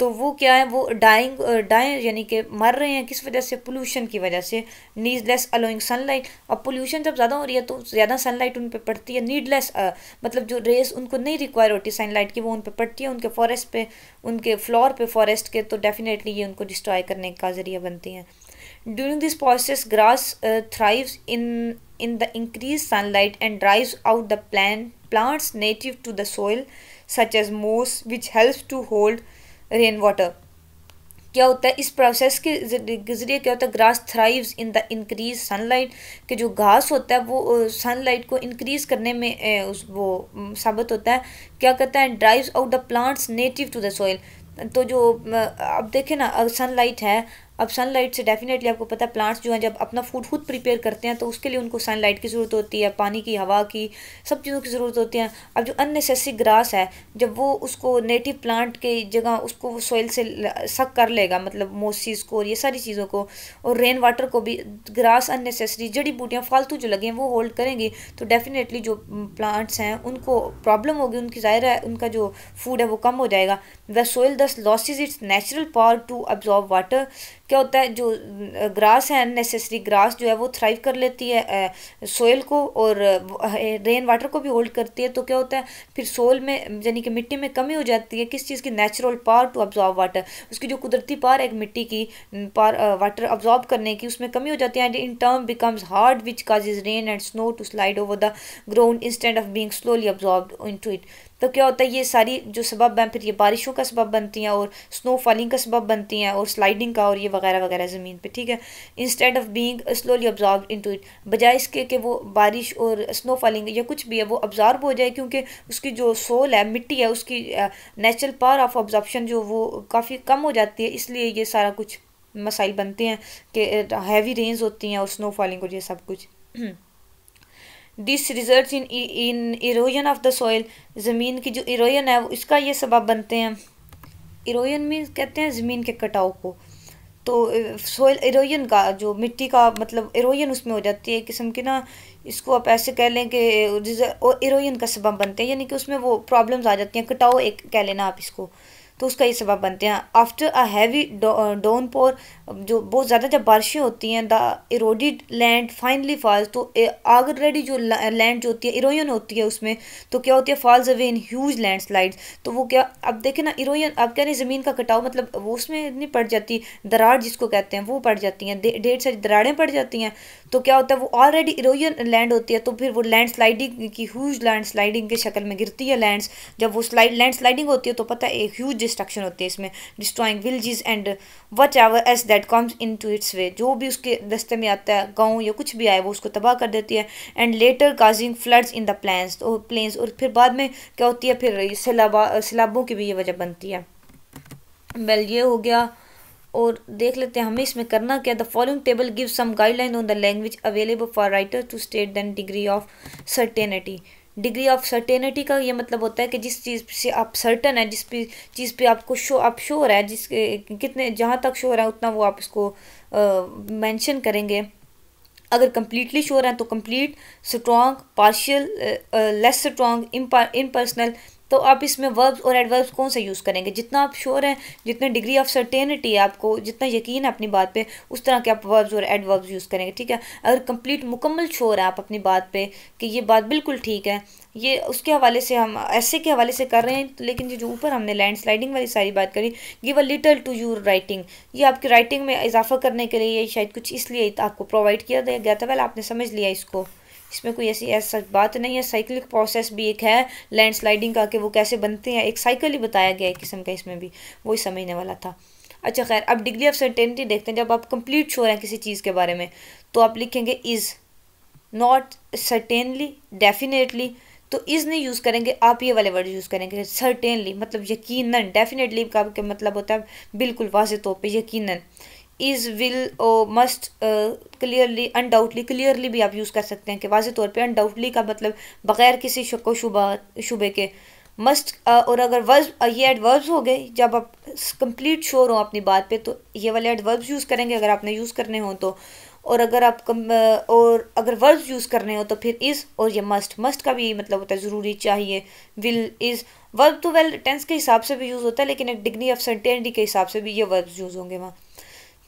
तो वो क्या है, वो डाइंग डाइंग यानी कि मर रहे हैं, किस वजह से? पोल्यूशन की वजह से। नीडलेस अलोइंग सनलाइट और पोल्यूशन जब ज़्यादा हो रही है तो ज़्यादा सनलाइट उन पर पड़ती है। नीडलेस मतलब जो रेस उनको नहीं रिक्वायर होती सनलाइट की, वो उन पर पड़ती है, उनके फॉरेस्ट पे, उनके फ्लोर पे फॉरेस्ट के तो डेफिनेटली ये उनको डिस्ट्रॉय करने का ज़रिया बनती हैं। During this process, grass uh, thrives in, in the increased sunlight and drives out the plant, plants native to the soil, such as moss, which helps to hold rainwater. क्या होता है इस प्रोसेस के ज़रिए क्या होता है grass thrives in the increase sunlight कि जो घास होता है वो सनलाइट को इंक्रीज करने में उस वो साबित होता है क्या कहता है drives out the plants native to the soil तो जो अब देखें ना सनलाइट है अब सनलाइट से डेफिनेटली आपको पता है प्लांट्स जो हैं, जब अपना फ़ूड खुद प्रिपेयर करते हैं तो उसके लिए उनको सनलाइट की ज़रूरत होती है, पानी की, हवा की, सब चीज़ों की ज़रूरत होती है। अब जो अननेसेसरी ग्रास है, जब वो उसको नेटिव प्लांट के जगह, उसको वो सॉइल से सक कर लेगा मतलब मोसिस को और ये सारी चीज़ों को, और रेन वाटर को भी ग्रास अननेसेसरी जड़ी बूटियाँ, फालतू जो लगी हैं, वो होल्ड करेंगी तो डेफिनेटली जो प्लांट्स हैं, उनको प्रॉब्लम होगी, उनकी ज़ाहिर है, उनका जो फ़ूड है, वो कम हो जाएगा। The soil thus loses its natural power to absorb water क्या होता है, जो ग्रास है अननेसेसरी ग्रास जो है, वो थ्राइव कर लेती है सोयल को और रेन वाटर को भी होल्ड करती है तो क्या होता है, फिर सोल में, यानी कि मिट्टी में कमी हो जाती है, किस चीज़ की? Natural power to absorb water उसकी जो कुदरती पार है मिट्टी की पार वाटर अब्जॉर्ब करने की, उसमें कमी हो जाती है and in term becomes hard which causes rain and snow to slide over the ground instant of being slowly absorb in it तो क्या होता है, ये सारी जो सबब हैं, फिर ये बारिशों का सबब बनती हैं और स्नो फॉलिंग का सबब बनती हैं और स्लाइडिंग का और ये वगैरह वगैरह ज़मीन पे, ठीक है? Instead of being slowly absorb into it बजाय इसके कि वो बारिश और स्नो फॉलिंग या कुछ भी है, वो ऑब्जॉर्व हो जाए क्योंकि उसकी जो सोल है, मिट्टी है, उसकी नेचुरल पावर ऑफ़ ऑब्जॉर्प्शन जो वो काफ़ी कम हो जाती है, इसलिए ये सारा कुछ मसाइल बनते हैं कि हैवी रेंज होती हैं और स्नो फॉलिंग और ये सब कुछ। (clears throat) This result in in erosion of the soil ज़मीन की जो इरोजन है इसका ये सबब बनते हैं इरोजन मीन्स कहते हैं ज़मीन के कटाव को तो सोयल इरोजन का जो मिट्टी का मतलब इरोजन उसमें हो जाती है किस्म की ना इसको आप ऐसे कह लें कि इरोजन का सबब बनते हैं यानी कि उसमें वो प्रॉब्लम्स आ जाती हैं कटाव एक कह लेना आप इसको तो उसका ये सबब बनते हैं after a heavy downpour जो बहुत ज़्यादा जब बारिशें होती हैं, the eroded land finally falls तो ऑलरेडी जो लैंड जो होती है, इरोयन होती है उसमें तो क्या होती है falls away in huge landslide तो वो क्या, अब देखें ना, इरोयन, अब क्या नहीं, ज़मीन का कटाव मतलब वो उसमें नहीं पड़ जाती, दरार जिसको कहते हैं, वो पड़ जाती हैं ढेर सारी दरारें पड़ जाती हैं तो क्या होता है, वो ऑलरेडी इरोयन लैंड होती है तो फिर वो लैंड स्लाइडिंग की ह्यूज लैंड स्लाइडिंग की शक्ल में गिरती है लैंड्स जब वो स्लाइड लैंड स्लाइडिंग होती है तो पता है, एक ह्यूज डिस्ट्रक्शन होती है इसमें destroying villages and whatever is that comes into its way जो भी उसके दस्ते में आता है, गाँव या कुछ भी आए, वो उसको तबाह कर देती है। And later causing floods in the plains तो प्लेन्स और फिर बाद में क्या होती है? फिर सैलाबा, सैलाबों की भी ये वजह बनती है। वेल ये हो गया। और देख लेते हैं, हमें इसमें करना क्या the following table give some guideline on the language available for writer to state then degree of certainty degree of certainty का ये मतलब होता है कि जिस चीज़ से आप सर्टन है, जिस चीज़ पे आपको शो आप श्योर है, जिस कितने, जहाँ तक श्योर है, उतना वो आप इसको मेंशन करेंगे। अगर कम्प्लीटली श्योर हैं तो complete strong partial less strong impersonal तो आप इसमें वर्ब्स और एडवर्ब्स कौन सा यूज़ करेंगे? जितना आप श्योर हैं, जितने डिग्री ऑफ़ सर्टेनिटी है आपको, जितना यकीन है अपनी बात पे, उस तरह के आप वर्ब्स और एडवर्ब्स यूज़ करेंगे, ठीक है? अगर कंप्लीट मुकम्मल श्योर है आप अपनी बात पे, कि ये बात बिल्कुल ठीक है, ये उसके हवाले से हम ऐसे के हवाले से कर रहे हैं तो लेकिन ये जो ऊपर हमने लैंड स्लाइडिंग वाली सारी बात करी give a little to your writing ये आपकी राइटिंग में इजाफा करने के लिए शायद कुछ इसलिए आपको प्रोवाइड किया गया था पहले आपने समझ लिया इसको। इसमें कोई ऐसी, ऐसा बात नहीं है। साइकिलिक प्रोसेस भी एक है। लैंड स्लाइडिंग का कि वो कैसे बनते हैं, एक साइकिल ही बताया गया है किस्म का इसमें भी। वही समझने वाला था। अच्छा खैर, अब डिग्री ऑफ़ सर्टेनिटी देखते हैं। जब आप कंप्लीट श्योर हैं किसी चीज़ के बारे में तो आप लिखेंगे इज़ नॉट सर्टेनली डेफिनेटली तो इज़ नहीं यूज़ करेंगे। आप ये वाले वर्ड यूज़ करेंगे। सर्टेनली मतलब यकीनन डेफिनेटली का मतलब होता है बिल्कुल वाज तौर पर यकीनन। Is will must clearly undoubtedly clearly भी आप यूज़ कर सकते हैं कि वाज तौर पे अनडाउटली का मतलब बग़ैर किसी शक शुबा शुबे के। मस्ट uh, और अगर वर्ज uh, ये एडवर्ब्स हो गए जब आप कंप्लीट श्योर हो अपनी बात पे तो ये वाले एडवर्ब्स यूज़ करेंगे अगर आपने यूज़ करने हो तो। और अगर आप कम uh, और अगर वर्ब्स यूज़ करने हो तो फिर इज़ और ये मस्ट मस्ट का भी मतलब होता है ज़रूरी चाहिए। विल इज़ वर्ब तो वेल टेंस के हिसाब से भी यूज़ होता है लेकिन एक डिग्री ऑफ़ सर्टेनिटी के हिसाब से भी ये वर्ब्स यूज़ होंगे वहाँ।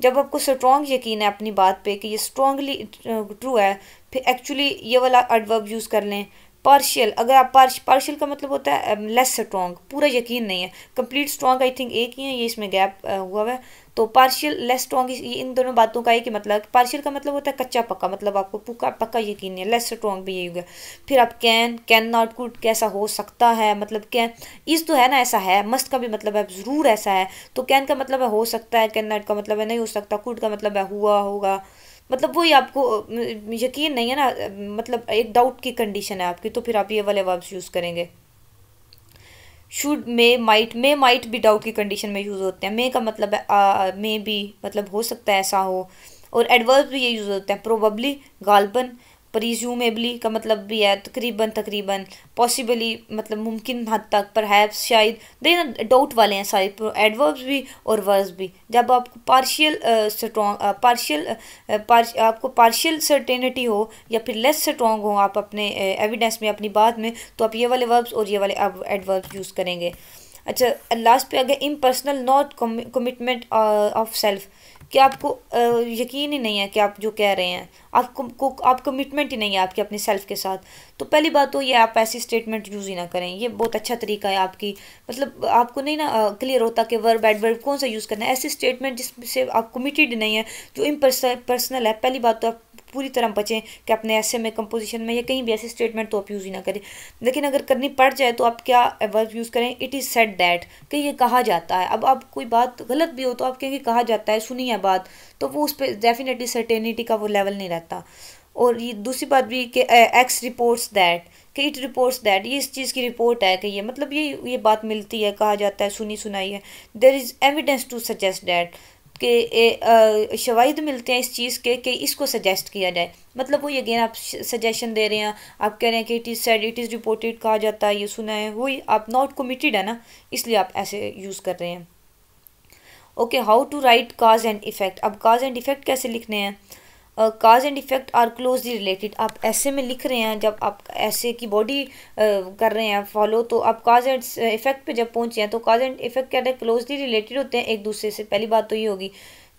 जब आपको स्ट्रॉन्ग यकीन है अपनी बात पे कि ये स्ट्रॉन्गली ट्रू है, फिर एक्चुअली ये वाला एडवर्ब यूज़ कर लें पार्शियल अगर आप पार्श पार्शियल का मतलब होता है लेस स्ट्रॉन्ग पूरा यकीन नहीं है. कंप्लीट स्ट्रॉन्ग आई थिंक एक ही है, ये इसमें गैप हुआ हुआ है. तो पार्शियल लेस स्ट्रॉन्ग ये इन दोनों बातों का एक ही मतलब पार्शियल का मतलब होता है कच्चा पक्का मतलब आपको पक्का पक्का यकीन नहीं है लेस स्ट्रॉन्ग भी यही होगा। फिर आप कैन कैन नॉट कुड कैसा हो सकता है मतलब कैन इस तो है ना ऐसा है मस्त का भी मतलब है ज़रूर ऐसा है। तो कैन का मतलब है हो सकता है कैन नॉट का मतलब है नहीं हो सकता कुड का मतलब है हुआ होगा। मतलब वही आपको यकीन नहीं है ना मतलब एक डाउट की कंडीशन है आपकी तो फिर आप ये वाले वर्ब्स यूज़ करेंगे। Should may might may might भी डाउट की कंडीशन में यूज़ होते हैं। मे का मतलब है मे भी मतलब हो सकता है ऐसा हो। और एडवर्ब भी ये यूज़ होते हैं। प्रोबली गालबन प्रिज्यूमेबली का मतलब भी है, तकरीबन तकरीबन पॉसिबली मतलब मुमकिन हद तक पर शायद, देन डाउट वाले हैं सारे एडवर्ब्स भी और वर्ब्स भी। जब आपको पार्शियल स्ट्रॉन्ग पार्शियल आपको पार्शियल सर्टेनिटी हो या फिर लेस स्ट्रॉन्ग हो आप अपने एविडेंस में, अपनी बात में तो आप ये वाले वर्ब्स और ये वाले एडवर्ब्स यूज़ करेंगे। अच्छा लास्ट पे आ गया impersonal not commitment of self कि आपको यकीन ही नहीं है कि आप जो कह रहे हैं। आपको आप कमिटमेंट ही नहीं है आपके अपने सेल्फ के साथ। तो पहली बात तो ये आप ऐसी स्टेटमेंट यूज़ ही ना करें। ये बहुत अच्छा तरीका है आपकी। मतलब आपको नहीं ना क्लियर होता कि वर्ब एडवर्ब कौन सा यूज़ करना है। ऐसी स्टेटमेंट जिससे आप कमिटेड नहीं है, जो इम पर्सनल है, पहली बात तो आप पूरी तरह बचें कि अपने ऐसे में कंपोजिशन में या कहीं भी ऐसे स्टेटमेंट तो आप यूज़ ही ना करें। लेकिन अगर करनी पड़ जाए तो आप क्या वर्ब यूज़ करें? इट इज़ सेट दैट कि ये कहा जाता है। अब आप कोई बात गलत भी हो तो आप कहेंगे कहा जाता है सुनी है बात। तो वो उस पर डेफिनेटली सर्टेनिटी का वो लेवल नहीं रहता। और ये दूसरी बात भी कि एक्स रिपोर्ट्स दैट कि इट रिपोर्ट्स दैट ये इस चीज़ की रिपोर्ट है कि ये मतलब ये ये बात मिलती है, कहा जाता है, सुनी सुनाई है। There is evidence to suggest that के शवाहिद मिलते हैं इस चीज़ के, कि इसको सजेस्ट किया जाए। मतलब वो अगेन आप सजेशन दे रहे हैं, आप कह रहे हैं कि it is said it is reported कहा जाता है, ये सुना है, वही आप नॉट कमिटेड है ना, इसलिए आप ऐसे यूज़ कर रहे हैं। Okay how to write cause and effect अब काज एंड इफ़ेक्ट कैसे लिखने हैं? Cause and effect are closely related आप ऐसे में लिख रहे हैं, जब आप ऐसे की बॉडी कर रहे हैं फॉलो तो आप काज एंड इफ़ेक्ट पे जब पहुँचे हैं तो काज एंड इफ़ेक्ट क्या है? क्लोजली रिलेटेड होते हैं, एक दूसरे से। पहली बात तो ये होगी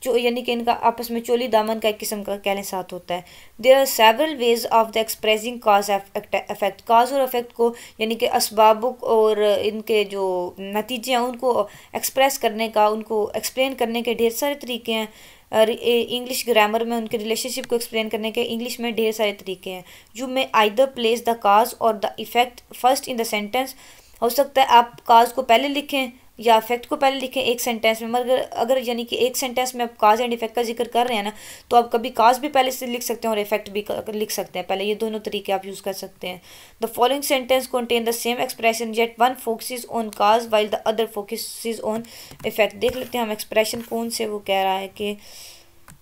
जो यानी कि इनका आपस में चोली दामन का एक किस्म का कहने साथ होता है। There are several ways of the expressing cause effect cause और इफ़ेक्ट को, यानी कि इसबाब और इनके जो नतीजे हैं, उनको एक्सप्रेस करने का, उनको एक्सप्लेन करने के ढेर सारे तरीके हैं। इंग्लिश ग्रामर में उनके रिलेशनशिप को एक्सप्लेन करने के इंग्लिश में ढेर सारे तरीके हैं you may either place the cause और the effect first in the sentence हो सकता है आप काज को पहले लिखें या इफ़ेक्ट को पहले लिखें एक सेंटेंस में, मगर अगर यानी कि एक सेंटेंस में आप काज एंड इफ़ेक्ट का ज़िक्र कर रहे हैं ना तो आप कभी काज भी पहले से लिख सकते हैं और इफ़ेक्ट भी लिख सकते हैं। पहले ये दोनों तरीके आप यूज़ कर सकते हैं। The following sentence contain the same expression yet one focuses on cause while the other focuses on effect देख लेते हैं हम एक्सप्रेशन कौन से वो कह रहा है कि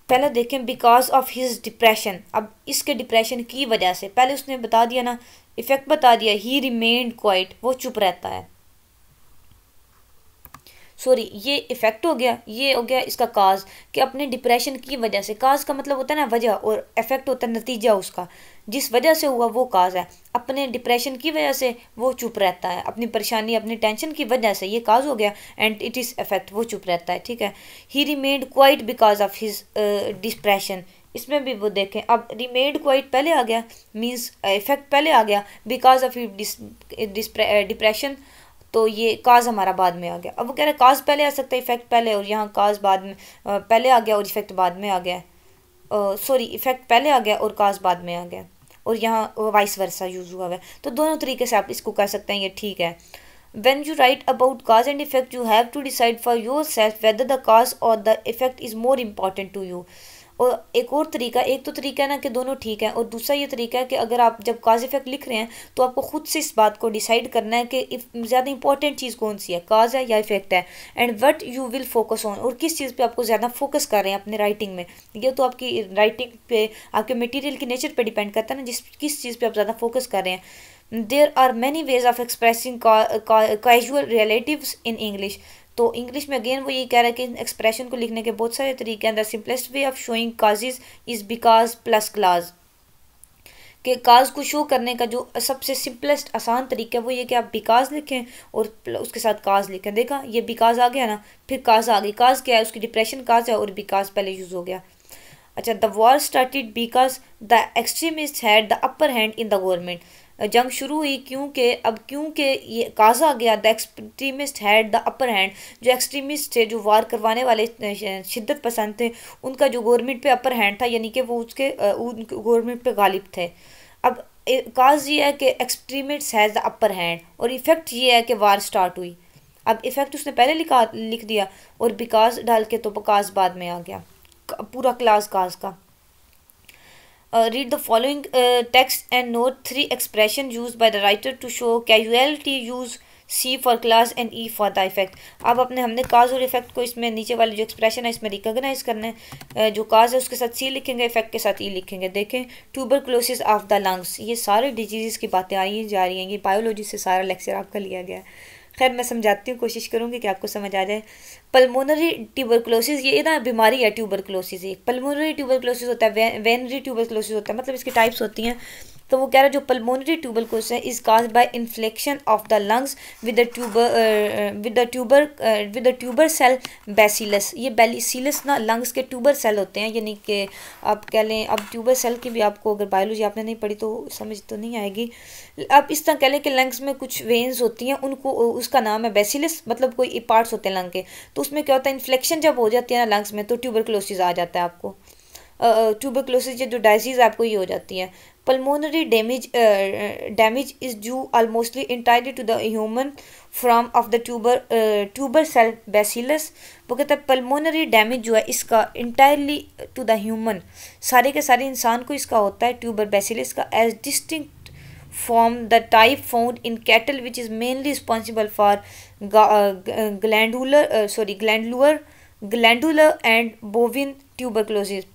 पहले देखें बिकॉज़ ऑफ़ हिज डिप्रेशन अब इसके डिप्रेशन की वजह से, पहले उसने बता दिया ना इफ़ेक्ट बता दिया ही रिमेंड क्वाइट वो चुप रहता है। सॉरी, ये इफ़ेक्ट हो गया, ये हो गया इसका काज कि अपने डिप्रेशन की वजह से। काज का मतलब होता है ना वजह और इफ़ेक्ट होता है नतीजा उसका। जिस वजह से हुआ वो काज है। अपने डिप्रेशन की वजह से वो चुप रहता है। अपनी परेशानी, अपनी टेंशन की वजह से ये काज हो गया एंड इट इज़ इफ़ेक्ट वो चुप रहता है, ठीक है? He remained quiet because of his depression इसमें भी वो देखें। अब रिमेड क्वाइट पहले आ गया मीन्स इफ़ेक्ट पहले आ गया बिकॉज़ ऑफ़ डिप्रेशन तो ये काज हमारा बाद में आ गया। अब वो कह रहे काज पहले आ सकता है इफ़ेक्ट पहले, और यहाँ काज बाद में पहले आ गया और इफ़ेक्ट बाद में आ गया। सॉरी इफ़ेक्ट पहले आ गया और काज बाद में आ गया, और यहाँ वाइस वर्सा यूज़ हुआ है। तो दोनों तरीके से आप इसको कह सकते हैं, ये ठीक है। You write about cause and effect you have to decide for yourself whether the cause और the effect is more important to you और एक और तरीका, एक तो तरीका है ना कि दोनों ठीक है और दूसरा ये तरीका है कि अगर आप जब काज इफ़ेक्ट लिख रहे हैं तो आपको खुद से इस बात को डिसाइड करना है कि ज़्यादा इंपॉर्टेंट चीज़ कौन सी है काज है या इफ़ेक्ट है and what you will focus on और किस चीज़ पर आपको ज़्यादा फोकस कर रहे हैं अपने राइटिंग में। ये तो आपकी राइटिंग पे, आपके मटीरियल के नेचर पर डिपेंड करता है ना, जिस, किस चीज़ पर आप ज़्यादा फोकस कर रहे हैं। There are many ways of expressing causal relative in English तो इंग्लिश में अगेन वो ये कह रहा है कि एक्सप्रेशन को लिखने के बहुत सारे तरीके हैं। The simplest way of showing causes is because plus clause के काज को शो करने का जो सबसे सिंपलेस्ट आसान तरीका है वो ये कि आप बिकाज लिखें और उसके साथ काज लिखें। देखा, ये बिकाज आ गया ना, फिर काज आ गई। काज क्या है? उसकी डिप्रेशन काज है और बिकाज पहले यूज़ हो गया। अच्छा the war started because the extremist had the upper hand in the government जंग शुरू हुई क्योंकि, अब क्योंकि ये काजा गया the extremist had the upper hand जो एक्सट्रीमिस्ट थे, जो वार करवाने वाले शिद्दत पसंद थे, उनका जो गवर्नमेंट पे अपर हैंड था, यानी कि वो उसके गवर्नमेंट पे गालिब थे। अब काज ये है कि extremist has the upper hand और इफ़ेक्ट ये है कि वार स्टार्ट हुई। अब इफ़ेक्ट उसने पहले लिखा, लिख दिया और बिकास डाल के तो बकास बाद में आ गया पूरा क्लास काज का। Uh, the following uh, text and note three expression used by the writer to show casualty use C for class and E for the effect अब अपने हमने काज और इफ़ेक्ट को इसमें नीचे वाले जो एक्सप्रेशन है इसमें रिकोगनाइज करना है। जो काज है उसके साथ सी लिखेंगे इफ़ेक्ट के साथ ई लिखेंगे। देखें tuberculosis of the lungs ये सारे डिज़ीज़ की बातें आई जा रही हैं। ये बायोलॉजी से सारा लेक्चर आपका लिया गया है। खैर, मैं समझाती हूँ, कोशिश करूँगी कि आपको समझ आ जाए। पल्मोनरी ट्यूबरकलोसिस ये ना बीमारी है ट्यूबरकलोसिस एक पल्मोनरी ट्यूबरकलोसिस होता है वेनरी ट्यूबरकलोसिस होता है मतलब इसकी टाइप्स होती हैं। तो वो कह रहा है, जो पल्मोनरी ट्यूबरक्लोसिस है is caused by infection of the lungs with the tuber with the tuber with the tubercle bacillus ये बेसिलस ना लंग्स के ट्यूबर सेल होते हैं, यानी कि आप कह लें, अब ट्यूबर सेल की भी आपको अगर बायोलॉजी आपने नहीं पढ़ी तो समझ तो नहीं आएगी। अब इस तरह कह लें कि लंग्स में कुछ वेन्स होती हैं, उनको, उसका नाम है बेसिलस मतलब कोई पार्ट्स होते हैं लंग के। तो उसमें क्या होता है इन्फ्लेक्शन जब हो जाती है ना लंग्स में तो ट्यूबरक्लोसिस आ जाता है आपको। ट्यूबरक्लोसिस जो डायसीज आपको ये हो जाती है। pulmonary damage uh, uh, damage is due almostly entirely to the human from of the tuber uh, tuber cell bacillus. वो कहता है पल्मोनरी डैमेज जो है इसका इंटायरली टू द ह्यूमन सारे के सारे इंसान को इसका होता है ट्यूबर बेसिलिस का as distinct from the type found in cattle which is mainly responsible for glandular sorry glandular glandular and bovine tuberculosis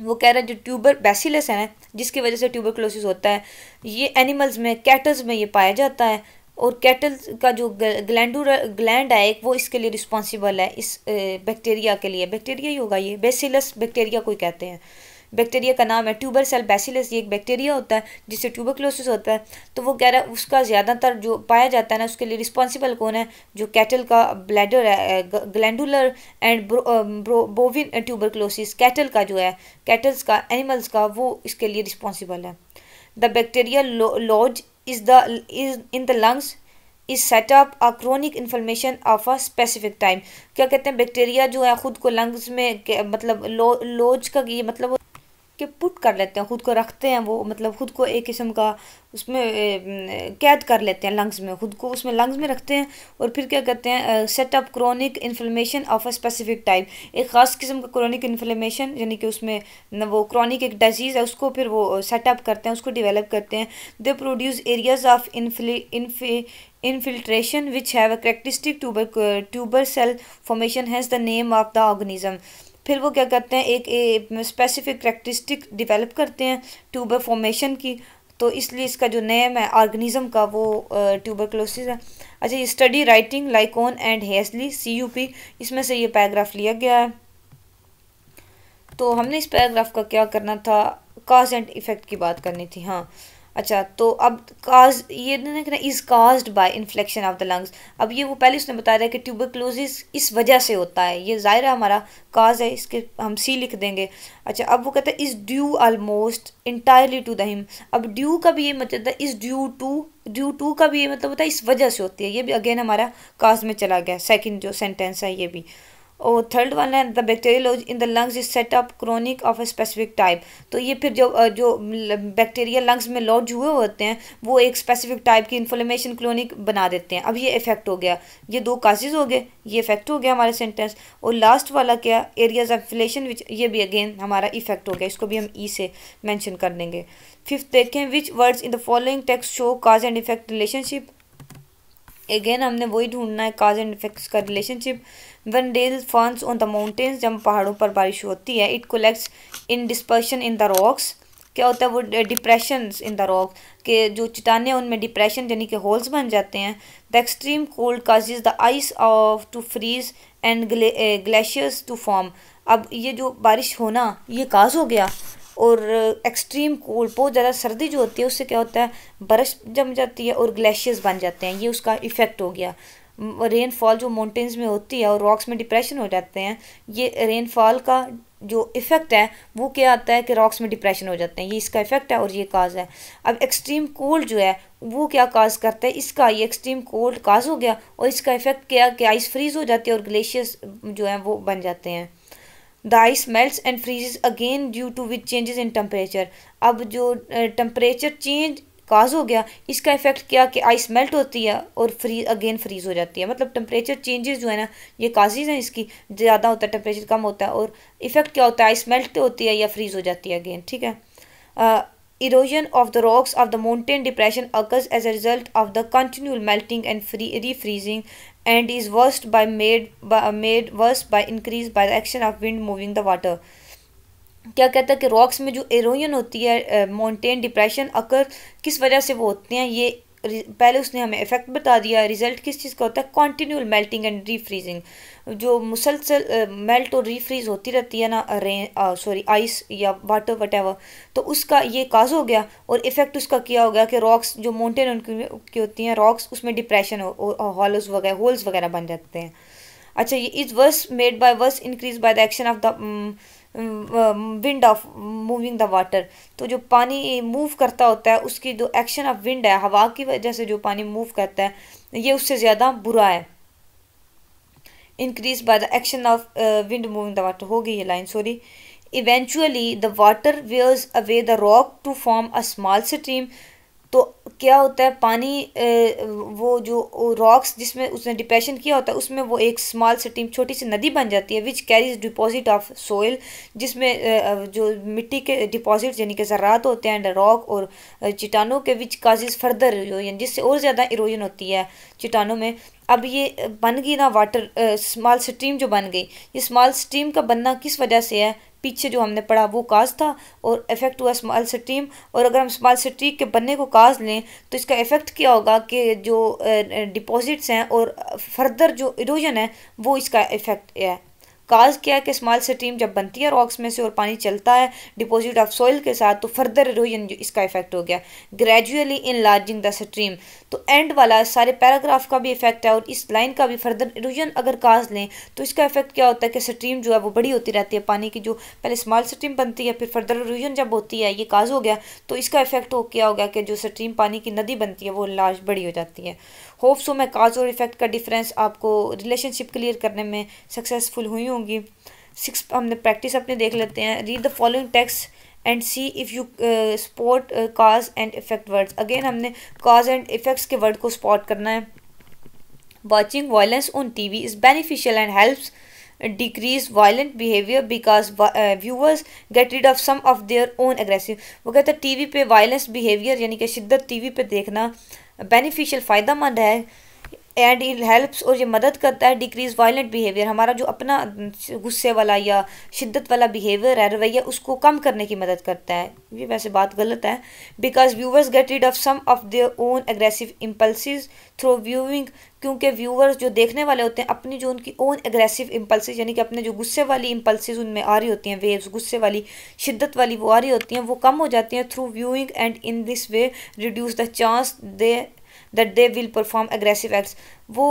वो कह रहा है, जो ट्यूबर बेसिलस है जिसकी वजह से ट्यूबरक्लोसिस होता है, ये एनिमल्स में कैटल्स में ये पाया जाता है और कैटल का जो ग्लैंडूर ग्लैंड है एक वो इसके लिए रिस्पॉन्सिबल है, इस बैक्टीरिया के लिए। बैक्टीरिया ही होगा ये, बेसिलस बैक्टीरिया कोई कहते हैं। बैक्टीरिया का नाम है ट्यूबर सेल बेसिलस ये एक बैक्टीरिया होता है जिससे ट्यूबरक्लोसिस होता है। तो वो कह रहा है उसका ज़्यादातर जो पाया जाता है ना उसके लिए रिस्पॉन्सिबल कौन है? जो कैटल का ब्लैडर है glandular and bovine tuberculosis cattle का जो है कैटल्स का एनिमल्स का वो इसके लिए रिस्पॉन्सिबल है। The bacteria lodge is the is in the lungs is set up a chronic information of a specific time क्या कहते हैं? बैक्टीरिया जो है खुद को लंग्स में मतलब लो, लोज का ये मतलब कि पुट कर लेते हैं, खुद को रखते हैं वो मतलब खुद को एक किस्म का उसमें कैद कर लेते हैं लंग्स में, खुद को उसमें लंग्स में रखते हैं और फिर क्या कहते हैं set up chronic inflammation of a specific type एक ख़ास किस्म का क्रोनिक इन्फ्लेमेशन यानी कि उसमें वो क्रॉनिक एक डिज़ीज़ है, उसको फिर वो सेटअप करते हैं, उसको डिवेलप करते हैं। They produce areas of infi infiltration which have a characteristic tuber tubercle formation has the name of the organism फिर वो क्या करते हैं, एक स्पेसिफिक करेक्टरिस्टिक डिवेलप करते हैं ट्यूबर फॉर्मेशन की। तो इसलिए इसका जो नेम है ऑर्गेनिज्म का, वो ट्यूबर क्लोसिस है। अच्छा ये स्टडी राइटिंग लाइकोन एंड हेसली पी इसमें से ये पैराग्राफ लिया गया है। तो हमने इस पैराग्राफ का क्या करना था? काज एंड इफ़ेक्ट की बात करनी थी हाँ। अच्छा तो अब काज ये ना is caused by infection of the lungs अब ये वो पहले उसने बताया था कि ट्यूबरक्लोसिस इस वजह से होता है। ये ज़ाहिर हमारा काज है, इसके हम सी लिख देंगे। अच्छा अब वो कहता है is due almost entirely to the him अब ड्यू का भी ये मतलब है is due to due to का भी ये मतलब होता है, इस वजह से होती है। ये भी अगेन हमारा काज में चला गया। सेकेंड जो सेंटेंस है, ये भी। और थर्ड वन है the bacteria in the lungs is set up chronic of a specific type तो ये फिर जो जो बैक्टीरिया लंग्स में लॉन्च हुए होते हैं, वो एक स्पेसिफिक टाइप की इन्फ्लेमेशन क्रोनिक बना देते हैं। अब ये इफ़ेक्ट हो गया। ये दो काजेज हो गए। ये इफ़ेक्ट हो गया हमारे सेंटेंस और लास्ट वाला क्या? एरियाज़ ऑफ़ इन्फ्लेशन विच ये भी अगेन हमारा इफ़ेक्ट हो गया। इसको भी हम ई e से मैंशन कर देंगे। फिफ्थ देखें which words in the following text show cause and effect relationship again हमने वही ढूंढना है काज एंड इफेक्ट्स का रिलेशनशिप वन डेल फॉन्स ऑन द माउंटेन्स जब पहाड़ों पर बारिश होती है it collects in dispersion in the rocks क्या होता है वो डिप्रेशन इन द रॉक के जो चटाने उनमें डिप्रेशन यानी कि होल्स बन जाते हैं. The extreme cold causes the ice of to freeze and glaciers to form अब ये जो बारिश होना ये काज हो गया. और एक्सट्रीम कोल्ड बहुत ज़्यादा सर्दी जो होती है, उससे क्या होता है बर्फ़ जम जाती है और ग्लेशियर्स बन जाते हैं। ये उसका इफ़ेक्ट हो गया। रेनफॉल जो माउंटेन्स में होती है और रॉक्स में डिप्रेशन हो जाते हैं, ये रेनफॉल का जो इफ़ेक्ट है, वो क्या आता है कि रॉक्स में डिप्रेशन हो जाते हैं। ये इसका इफ़ेक्ट है और ये काज है। अब एक्सट्रीम कोल्ड जो है, वो क्या काज करता है? इसका ये एक्सट्रीम कोल्ड काज हो गया और इसका इफ़ेक्ट क्या कि आइस फ्रीज हो जाती है और ग्लेशियर्स जो हैं, वो बन जाते हैं। The ice melt and freeze again due to which changes in temperature. अब जो टेम्परेचर चेंज काज हो गया, इसका इफ़ेक्ट क्या कि आइस मेल्ट होती है और फ्रीज अगेन फ्रीज हो जाती है। मतलब टेम्परेचर चेंजेस जो है ना, ये काजेज हैं इसकी, ज़्यादा होता है, टेम्परेचर कम होता है और इफ़ेक्ट क्या होता है, आइस मेल्ट होती है या फ्रीज हो जाती है अगेन, ठीक है? erosion of the rocks of the mountain depression occurs as a result of the continual melting and free, refreezing and is worst by made by, made worse by increase by the action of wind moving the water क्या कहता है कि rocks में जो halogen होती है mountain depression अकर किस वजह से वो होते हैं ये पहले उसने हमें इफ़ेक्ट बता दिया रिज़ल्ट किस चीज़ का होता है? कॉन्टीन्यूल मेल्टिंग एंड रीफ्रीजिंग जो मुसलसल मेल्ट और रीफ्रीज होती रहती है ना रेन सॉरी आइस या वाटर वट तो उसका ये काज हो गया और इफ़ेक्ट उसका किया हो गया कि रॉक्स जो माउंटेन उनकी होती हैं रॉक्स उसमें डिप्रेशन हॉलोज वगैरह होल्स वगैरह बन जाते हैं। अच्छा ये is worse made by worse increase by the action of the wind of moving the water तो जो पानी मूव करता होता है, उसकी जो एक्शन ऑफ़ विंड है, हवा की वजह से जो पानी मूव करता है, ये उससे ज़्यादा बुरा है। Increase by the action of wind moving the water हो गई ये line sorry eventually the water wears away the rock to form a small stream तो क्या होता है, पानी वो जो रॉक्स जिसमें उसने डिप्रेशन किया होता है, उसमें वो एक स्मॉल स्टीम छोटी सी नदी बन जाती है which carries deposit of soil जिसमें जो मिट्टी के डिपॉजिट यानी कि ज़रात होते हैं एंड रॉक और चिटानों के विच काजिज फर्दर इरोजन जिससे और ज़्यादा इरोजन होती है चिटानों में। अब ये बन गई ना वाटर स्मॉल स्ट्रीम जो बन गई, ये स्मॉल स्ट्रीम का बनना किस वजह से है? पीछे जो हमने पढ़ा वो काज था और इफ़ेक्ट हुआ स्मॉल स्ट्रीम और अगर हम स्मॉल सिटी के बनने को काज लें तो इसका इफ़ेक्ट क्या होगा कि जो डिपॉजिट्स हैं और फर्दर जो इरोजन है, वो इसका इफ़ेक्ट है। काज क्या है कि स्मॉल स्ट्रीम जब बनती है रॉक्स में से और पानी चलता है, डिपॉजिट ऑफ़ सॉइल के साथ तो फर्दर इरोजन इसका इफ़ेक्ट हो गया। Gradually enlarging the stream तो एंड वाला सारे पैराग्राफ का भी इफ़ेक्ट है और इस लाइन का भी फर्दर इरोजन अगर काज लें तो इसका इफ़ेक्ट क्या होता है कि स्ट्रीम जो है वो बड़ी होती रहती है। पानी की जो पहले स्मॉल स्ट्रीम बनती है, फिर फर्दर इरोजन जब होती है, ये काज हो गया। तो इसका इफ़ेक्ट हो क्या हो गया कि जो स्ट्रीम पानी की नदी बनती है, वो लार्ज बड़ी हो जाती है। होप सो मैं काज और इफ़ेक्ट का डिफरेंस आपको रिलेशनशिप क्लियर करने में सक्सेसफुल हुई होंगी। सिक्स हमने प्रैक्टिस अपने देख लेते हैं। Read the following text and see if you spot cause and effect words again हमने काज एंड इफेक्ट्स के वर्ड को स्पॉट करना है। Watching violence on T V is beneficial and helps decrease violent behaviour because viewers get rid of some of their own aggressive वो कहते हैं T V पे violence behaviour यानी कि शिद्दत टी वी पे देखना बेनिफिशियल फ़ायदा है एंड इट हेल्प्स और ये मदद करता है डिक्रीज वायलेंट बिहेवियर हमारा जो अपना गुस्से वाला या शिद्दत वाला बिहेवियर है रवैया उसको कम करने की मदद करता है। ये वैसे बात गलत है। Because viewers get rid of some of their own aggressive impulses through viewing क्योंकि व्यूवर्स जो देखने वाले होते हैं, अपनी जो उनकी ओन एग्रेसिव इम्पल्सिस यानी कि अपने जो गुस्से वाली इम्पल्सिस उनमें आ रही होती हैं वेव्स गुस्से वाली, शिद्दत वाली वो आ रही होती हैं, वो कम हो जाती हैं through viewing and in this way reduce the chance they that they will perform aggressive acts वो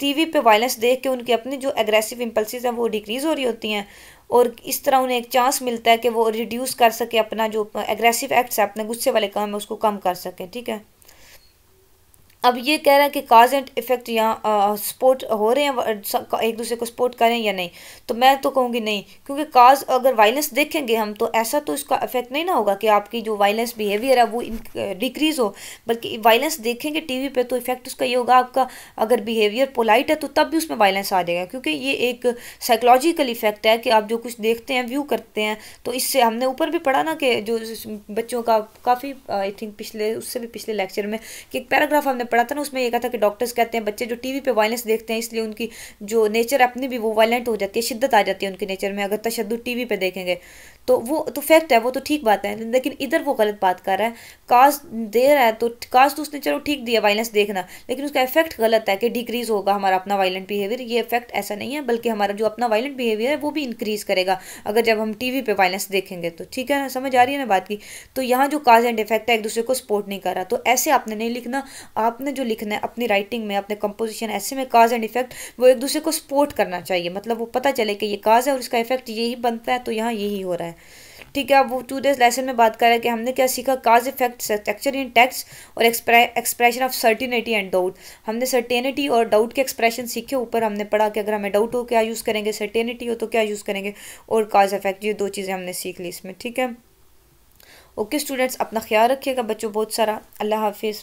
टीवी पे वायलेंस देख के उनकी अपनी जो एग्रेसिव इम्पल्सिस हैं, वो डिक्रीज़ हो रही होती हैं। और इस तरह उन्हें एक चांस मिलता है कि वो रिड्यूस कर सके अपना जो एग्रेसिव एक्ट्स है, अपने गुस्से वाले काम है उसको कम कर सकें, ठीक है? अब ये कह रहा है कि काज एंड इफ़ेक्ट यहाँ सपोर्ट हो रहे हैं एक दूसरे को सपोर्ट करें या नहीं। तो मैं तो कहूँगी नहीं, क्योंकि काज अगर वायलेंस देखेंगे हम तो ऐसा तो इसका इफ़ेक्ट नहीं ना होगा कि आपकी जो वायलेंस बिहेवियर है वो डिक्रीज़ हो। बल्कि वायलेंस देखेंगे टीवी पे तो इफ़ेक्ट उसका ये होगा, आपका अगर बिहेवियर पोलाइट है तो तब भी उसमें वायलेंस आ जाएगा, क्योंकि ये एक साइकोलॉजिकल इफ़ेक्ट है कि आप जो कुछ देखते हैं व्यू करते हैं तो इससे हमने ऊपर भी पढ़ा ना कि जो बच्चों का काफ़ी आई थिंक पिछले, उससे भी पिछले लेक्चर में कि एक पैराग्राफ हमने पढ़ा था ना, उसमें ये कहा था कि डॉक्टर्स कहते हैं, बच्चे जो टीवी पे वायलेंस देखते हैं, इसलिए उनकी जो नेचर अपनी भी वो वायलेंट हो जाती है, शिद्दत आ जाती है उनके नेचर में, अगर तशद टीवी पे देखेंगे। तो वो तो फैक्ट है, वो तो ठीक बात है, लेकिन इधर वो गलत बात कर रहा है। काज दे रहा है तो काज तो उसने, चलो ठीक दिया वायलेंस देखना, लेकिन उसका इफ़ेक्ट गलत है कि डिक्रीज होगा हमारा अपना वायलेंट बिहेवियर ये इफ़ेक्ट ऐसा नहीं है, बल्कि हमारा जो अपना वायलेंट बिहेवियर है, वो भी इंक्रीज करेगा। अगर जब हम टीवी पे वायलेंस देखेंगे तो ठीक है ना? समझ आ रही है ना बात की? तो यहाँ जो काज एंड इफ़ेक्ट है, एक दूसरे को सपोर्ट नहीं कर रहा। तो ऐसे आपने नहीं लिखना। आपने जो लिखना है, अपनी राइटिंग में, अपने कंपोजिशन ऐसे में काज एंड इफ़ेक्ट वो एक दूसरे को सपोर्ट करना चाहिए। मतलब वो पता चले कि ये काज है और इसका इफ़ेक्ट यही बनता है तो यहाँ यही हो रहा है। ठीक है अब वो टू डेज़ लेसन में बात कर रहे हैं कि हमने क्या सीखा? Cause effect structure in text और expression of certainty and doubt हमने सर्टेनिटी और डाउट के एक्सप्रेशन सीखे, ऊपर हमने पढ़ा कि अगर हमें डाउट हो, क्या यूज़ करेंगे? सर्टेनिटी हो तो क्या यूज़ करेंगे? और काज इफ़ेक्ट ये दो चीज़ें हमने सीख ली इसमें, ठीक है? ओके स्टूडेंट्स अपना ख्याल रखिएगा बच्चों, बहुत सारा। अल्लाह हाफिज़।